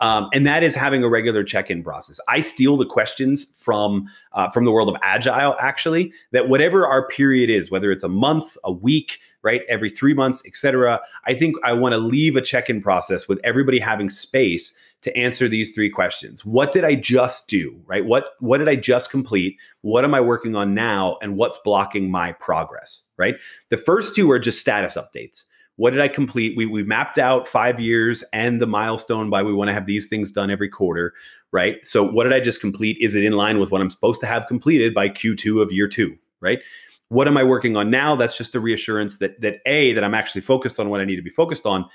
B: um, and that is having a regular check-in process. I steal the questions from uh, from the world of agile, actually. That whatever our period is, whether it's a month, a week, right, every three months, etc. I think I want to leave a check-in process with everybody having space to answer these three questions. What did I just do? Right? What what did I just complete? What am I working on now? And what's blocking my progress? Right? The first two are just status updates what did I complete? We we mapped out five years and the milestone by we want to have these things done every quarter, right? So what did I just complete? Is it in line with what I'm supposed to have completed by Q2 of year two, right? What am I working on now? That's just a reassurance that that a that I'm actually focused on what I need to be focused on,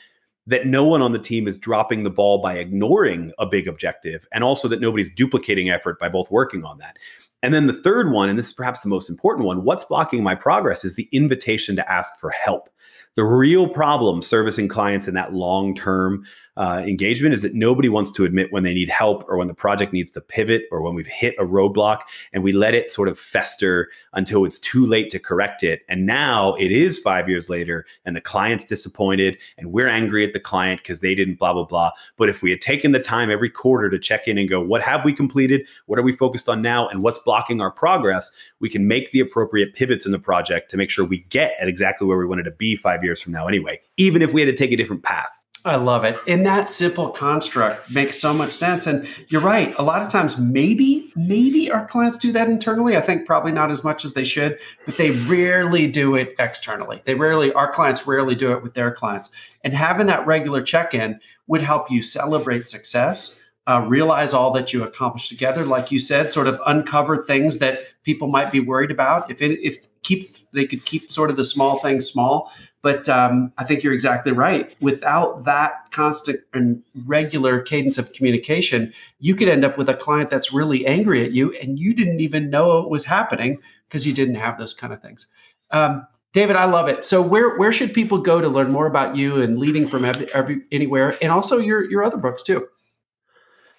B: that no one on the team is dropping the ball by ignoring a big objective, and also that nobody's duplicating effort by both working on that. And then the third one, and this is perhaps the most important one, what's blocking my progress is the invitation to ask for help. The real problem servicing clients in that long term uh, engagement is that nobody wants to admit when they need help or when the project needs to pivot or when we've hit a roadblock and we let it sort of fester until it's too late to correct it. And now it is five years later and the client's disappointed and we're angry at the client because they didn't blah, blah, blah. But if we had taken the time every quarter to check in and go, what have we completed? What are we focused on now? And what's blocking our progress? We can make the appropriate pivots in the project to make sure we get at exactly where we wanted to be five years from now anyway, even if we had to take a different path.
A: I love it. And that simple construct makes so much sense. And you're right. A lot of times, maybe, maybe our clients do that internally. I think probably not as much as they should, but they rarely do it externally. They rarely, our clients rarely do it with their clients. And having that regular check in would help you celebrate success. Uh, realize all that you accomplished together, like you said, sort of uncover things that people might be worried about. If it if keeps they could keep sort of the small things small, but um, I think you're exactly right. Without that constant and regular cadence of communication, you could end up with a client that's really angry at you and you didn't even know it was happening because you didn't have those kind of things. Um, David, I love it. So where where should people go to learn more about you and leading from every, every anywhere, and also your your other books too?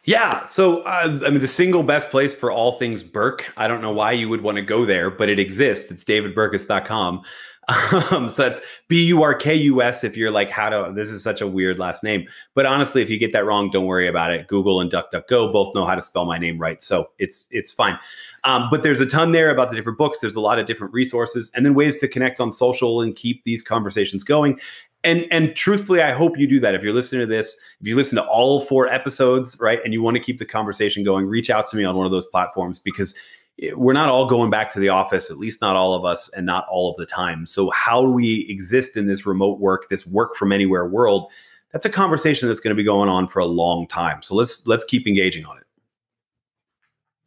B: Yeah. So, uh, I mean, the single best place for all things Burke. I don't know why you would want to go there, but it exists. It's davidburkus.com. Um, so that's B U R K U S. If you're like, how to, this is such a weird last name. But honestly, if you get that wrong, don't worry about it. Google and DuckDuckGo both know how to spell my name right. So it's, it's fine. Um, but there's a ton there about the different books. There's a lot of different resources and then ways to connect on social and keep these conversations going and and truthfully i hope you do that if you're listening to this if you listen to all four episodes right and you want to keep the conversation going reach out to me on one of those platforms because eh, we're not all going back to the office at least not all of us and not all of the time so how do we exist in this remote work this work from anywhere world that's a conversation that's going to be going on for a long time so let's let's keep engaging on it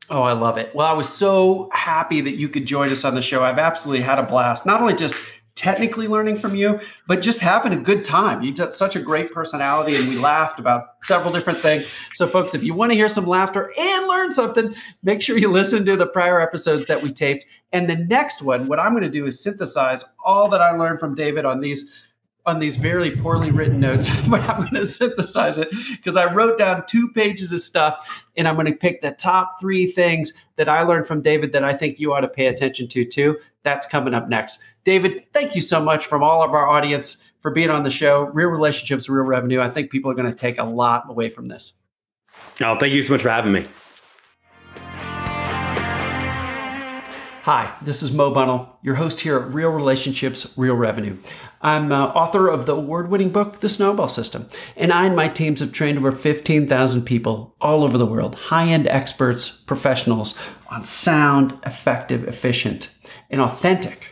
A: Oh, I love it. Well, I was so happy that you could join us on the show. I've absolutely had a blast, not only just technically learning from you, but just having a good time. You got such a great personality, and we laughed about several different things. So, folks, if you want to hear some laughter and learn something, make sure you listen to the prior episodes that we taped. And the next one, what I'm going to do is synthesize all that I learned from David on these on these very poorly written notes, but I'm going to synthesize it because I wrote down two pages of stuff and I'm going to pick the top three things that I learned from David that I think you ought to pay attention to too. That's coming up next. David, thank you so much from all of our audience for being on the show. Real relationships, real revenue. I think people are going to take a lot away from this.
B: Oh, thank you so much for having me.
A: Hi, this is Mo Bunnell, your host here at Real Relationships, Real Revenue. I'm uh, author of the award winning book, The Snowball System, and I and my teams have trained over 15,000 people all over the world, high end experts, professionals on sound, effective, efficient, and authentic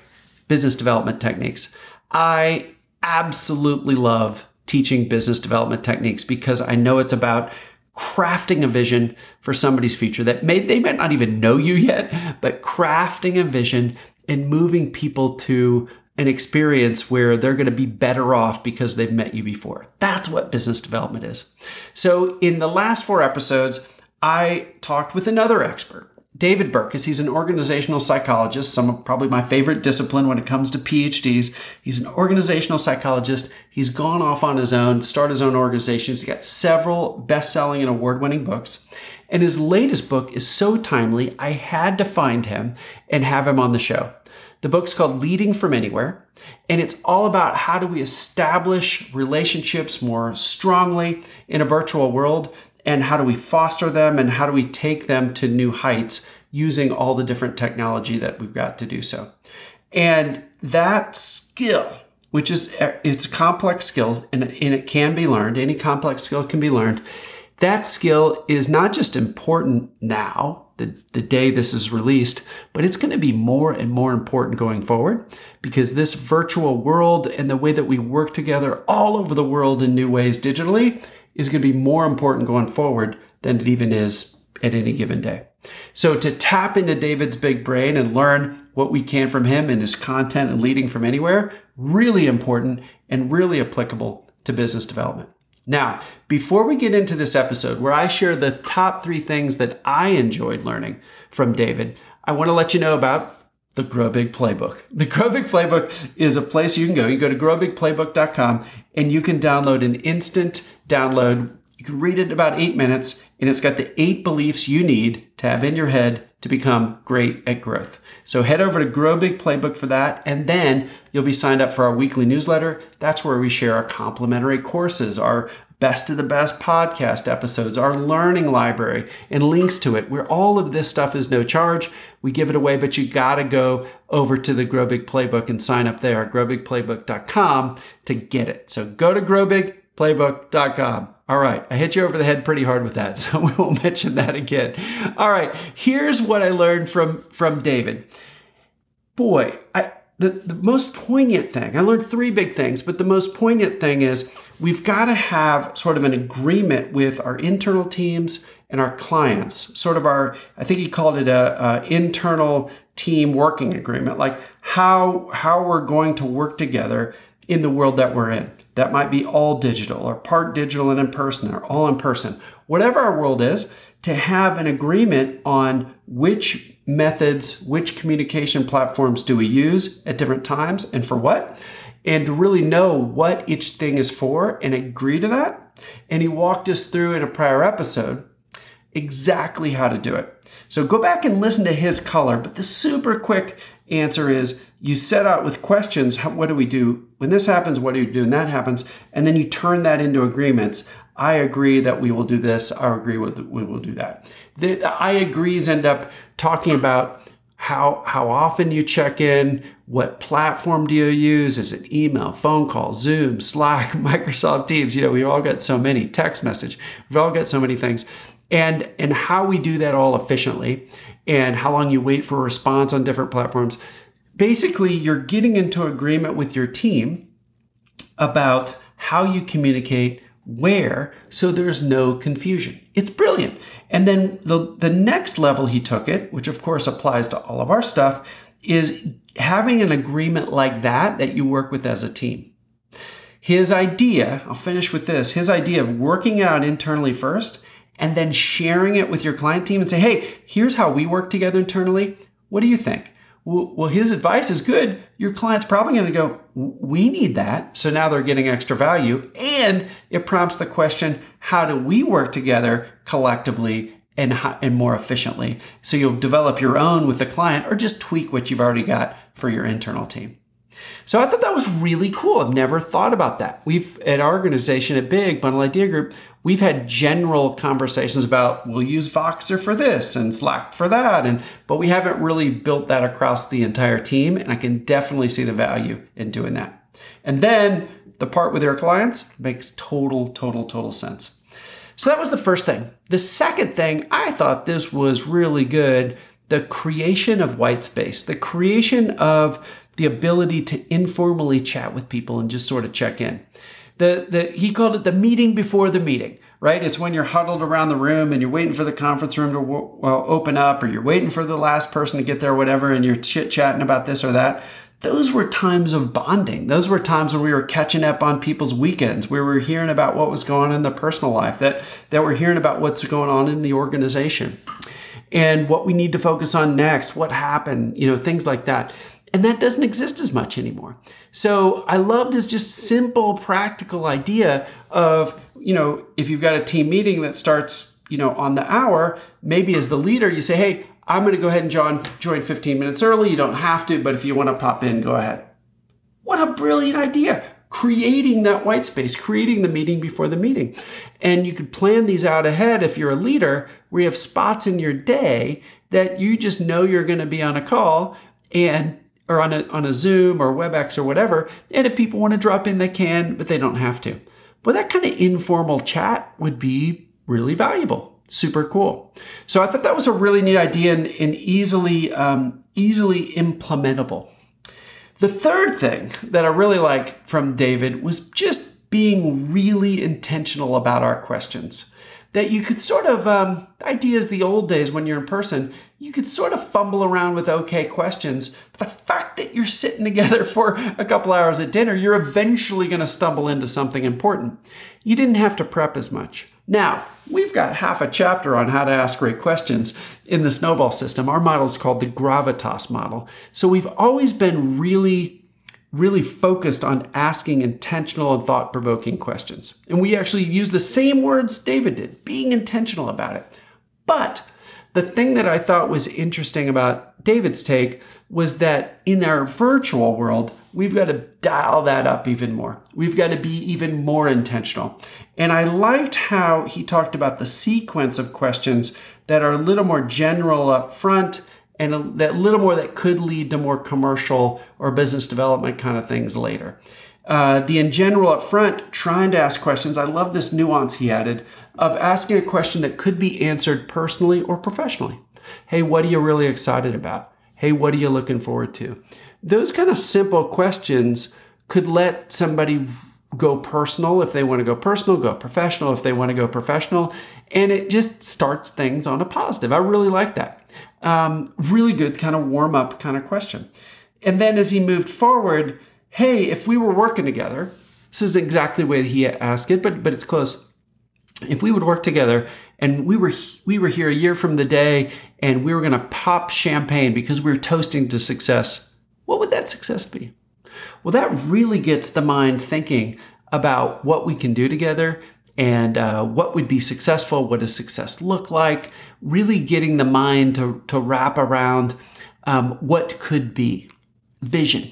A: business development techniques. I absolutely love teaching business development techniques because I know it's about crafting a vision for somebody's future that may they might not even know you yet, but crafting a vision and moving people to an experience where they're going to be better off because they've met you before. That's what business development is. So, in the last four episodes, I talked with another expert David Burkus, he's an organizational psychologist, some of probably my favorite discipline when it comes to PhDs. He's an organizational psychologist. He's gone off on his own, started his own organization. He's got several best-selling and award-winning books. And his latest book is so timely, I had to find him and have him on the show. The book's called Leading from Anywhere, and it's all about how do we establish relationships more strongly in a virtual world and how do we foster them and how do we take them to new heights using all the different technology that we've got to do so. And that skill, which is it's a complex skill and, it can be learned, any complex skill can be learned. That skill is not just important now, the, the day this is released, but it's going to be more and more important going forward because this virtual world and the way that we work together all over the world in new ways digitally is going to be more important going forward than it even is at any given day. So to tap into David's big brain and learn what we can from him and his content and leading from anywhere, really important and really applicable to business development. Now, before we get into this episode where I share the top three things that I enjoyed learning from David, I want to let you know about the Grow Big Playbook. The Grow Big Playbook is a place you can go. You go to growbigplaybook.com and you can download an instant download. You can read it in about eight minutes, and it's got the eight beliefs you need to have in your head to become great at growth. So head over to Grow Big Playbook for that, and then you'll be signed up for our weekly newsletter. That's where we share our complimentary courses, our best of the best podcast episodes, our learning library, and links to it, where all of this stuff is no charge. We give it away, but you got to go over to the Grow Big Playbook and sign up there at growbigplaybook.com to get it. So go to growbigplaybook.com. All right, I hit you over the head pretty hard with that, so we won't mention that again. All right, here's what I learned from from David. Boy, I the, the most poignant thing, I learned three big things, but the most poignant thing is we've got to have sort of an agreement with our internal teams and our clients, sort of our, I think he called it a, a internal team working agreement, like how, how we're going to work together in the world that we're in. That might be all digital or part digital and in person or all in person. Whatever our world is, to have an agreement on which methods, which communication platforms do we use at different times and for what, and to really know what each thing is for and agree to that. And he walked us through in a prior episode exactly how to do it. So go back and listen to his color, but the super quick answer is you set out with questions what do we do? When this happens what do you do? When that happens? And then you turn that into agreements. I agree that we will do this. I agree with we will do that. The, the i agrees end up talking about how how often you check in what platform do you use? Is it email phone call zoom slack microsoft teams? You know we've all got so many text message. We've all got so many things and and how we do that all efficiently and how long you wait for a response on different platforms basically you're getting into agreement with your team about how you communicate where so there's no confusion. It's brilliant. And then the, the next level he took it, which of course applies to all of our stuff, is having an agreement like that that you work with as a team. His idea, I'll finish with this, his idea of working out internally first and then sharing it with your client team and say, hey, here's how we work together internally. What do you think? well, his advice is good. Your client's probably going to go, we need that. So now they're getting extra value. And it prompts the question, how do we work together collectively and, and more efficiently? So you'll develop your own with the client or just tweak what you've already got for your internal team. So I thought that was really cool. I've never thought about that. We've at our organization at Big Bunnell Idea Group, we've had general conversations about we'll use Voxer for this and Slack for that, and but we haven't really built that across the entire team. And I can definitely see the value in doing that. And then the part with your clients makes total, total, total sense. So that was the first thing. The second thing, I thought this was really good the creation of white space, the creation of the ability to informally chat with people and just sort of check in. The, the, he called it the meeting before the meeting, right? It's when you're huddled around the room and you're waiting for the conference room to well, open up, or you're waiting for the last person to get there, whatever, and you're chit chatting about this or that. Those were times of bonding. Those were times when we were catching up on people's weekends, where we were hearing about what was going on in their personal life, that, that we're hearing about what's going on in the organization and what we need to focus on next, what happened, you know, things like that. And that doesn't exist as much anymore. So I love this just simple, practical idea of, you know, if you've got a team meeting that starts, you know, on the hour, maybe as the leader, you say, hey, I'm going to go ahead and join, join 15 minutes early. You don't have to, but if you want to pop in, go ahead. What a brilliant idea creating that white space, creating the meeting before the meeting. And you could plan these out ahead if you're a leader where you have spots in your day that you just know you're going to be on a call and or on a, on a Zoom or WebEx or whatever. And if people want to drop in, they can, but they don't have to. But that kind of informal chat would be really valuable. Super cool. So I thought that was a really neat idea and, and easily um, easily implementable. The third thing that I really liked from David was just being really intentional about our questions. That you could sort of, um, ideas the old days when you're in person, you could sort of fumble around with okay questions. But the fact that you're sitting together for a couple hours at dinner, you're eventually going to stumble into something important. You didn't have to prep as much. Now, we've got half a chapter on how to ask great questions in the snowball system. Our model is called the gravitas model. So we've always been really really focused on asking intentional and thought provoking questions. And we actually use the same words David did, being intentional about it. But the thing that I thought was interesting about David's take was that in our virtual world, we've got to dial that up even more. We've got to be even more intentional. And I liked how he talked about the sequence of questions that are a little more general up front and that little more that could lead to more commercial or business development kind of things later. Uh, the in general up front, trying to ask questions. I love this nuance he added of asking a question that could be answered personally or professionally. Hey, what are you really excited about? Hey, what are you looking forward to? Those kind of simple questions could let somebody go personal if they want to go personal, go professional if they want to go professional. And it just starts things on a positive. I really like that. Um, really good kind of warm up kind of question. And then as he moved forward, hey, if we were working together, this is exactly the way he asked it, but but it's close. If we would work together and we were we were here a year from the day and we were going to pop champagne because we were toasting to success, what would that success be? Well, that really gets the mind thinking about what we can do together and uh, what would be successful. What does success look like? Really getting the mind to, to wrap around um, what could be vision.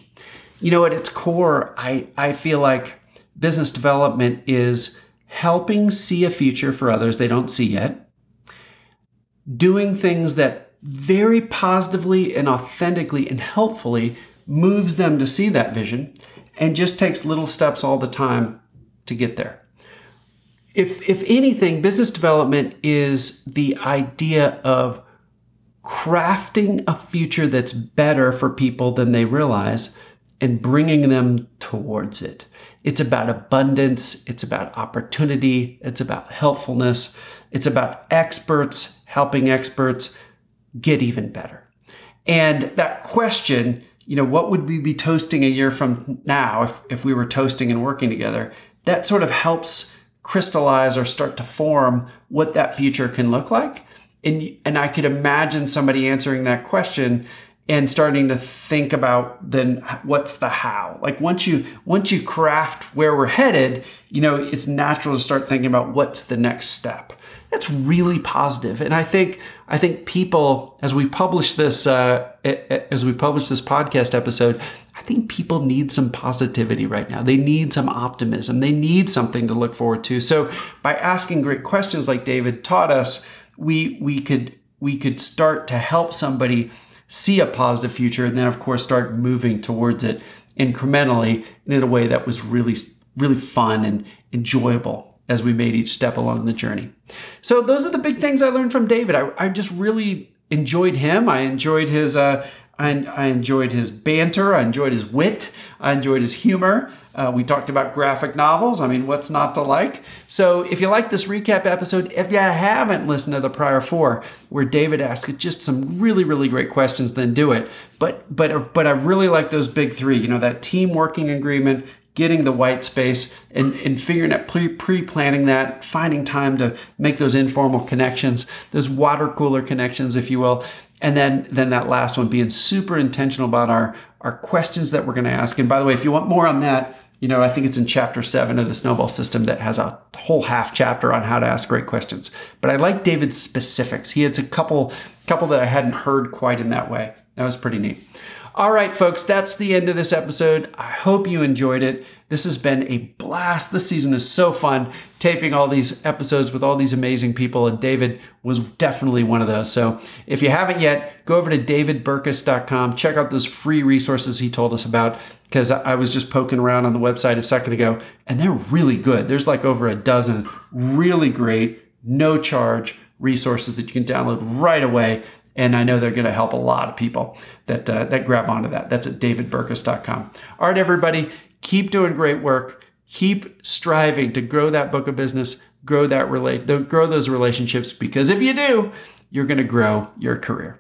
A: You know, at its core, I, I feel like business development is helping see a future for others they don't see yet, doing things that very positively and authentically and helpfully moves them to see that vision and just takes little steps all the time to get there. If, if anything, business development is the idea of crafting a future that's better for people than they realize and bringing them towards it. It's about abundance, it's about opportunity, it's about helpfulness, it's about experts helping experts get even better. And that question you know, what would we be toasting a year from now if, if we were toasting and working together? That sort of helps crystallize or start to form what that future can look like. And, and I could imagine somebody answering that question and starting to think about then what's the how. Like once you once you craft where we're headed you know it's natural to start thinking about what's the next step. That's really positive. And i think I think people, as we publish this, uh, as we publish this podcast episode, I think people need some positivity right now. They need some optimism. They need something to look forward to. So by asking great questions like David taught us, we we could we could start to help somebody see a positive future and then of course start moving towards it incrementally and in a way that was really really fun and enjoyable as we made each step along the journey. So those are the big things I learned from David. I, I just really enjoyed him. I enjoyed his uh, I, I enjoyed his banter. I enjoyed his wit. I enjoyed his humor. Uh, we talked about graphic novels. I mean, what's not to like? So, if you like this recap episode, if you haven't listened to the prior four, where David asked just some really, really great questions, then do it. But, but, but I really like those big three. You know, that team working agreement, getting the white space, and, and figuring out pre pre planning that, finding time to make those informal connections, those water cooler connections, if you will, and then then that last one being super intentional about our our questions that we're going to ask and by the way if you want more on that you know i think it's in chapter 7 of the snowball system that has a whole half chapter on how to ask great questions but i like david's specifics he had a couple couple that i hadn't heard quite in that way that was pretty neat all right, folks, that's the end of this episode. I hope you enjoyed it. This has been a blast. This season is so fun taping all these episodes with all these amazing people, and David was definitely one of those. So if you haven't yet, go over to davidburkus.com, check out those free resources he told us about, because I was just poking around on the website a second ago, and they're really good. There's like over a dozen really great, no charge resources that you can download right away and I know they're going to help a lot of people that uh, that grab onto that. That's at davidburkus.com. All right, everybody, keep doing great work. Keep striving to grow that book of business, grow that relate, grow those relationships. Because if you do, you're going to grow your career.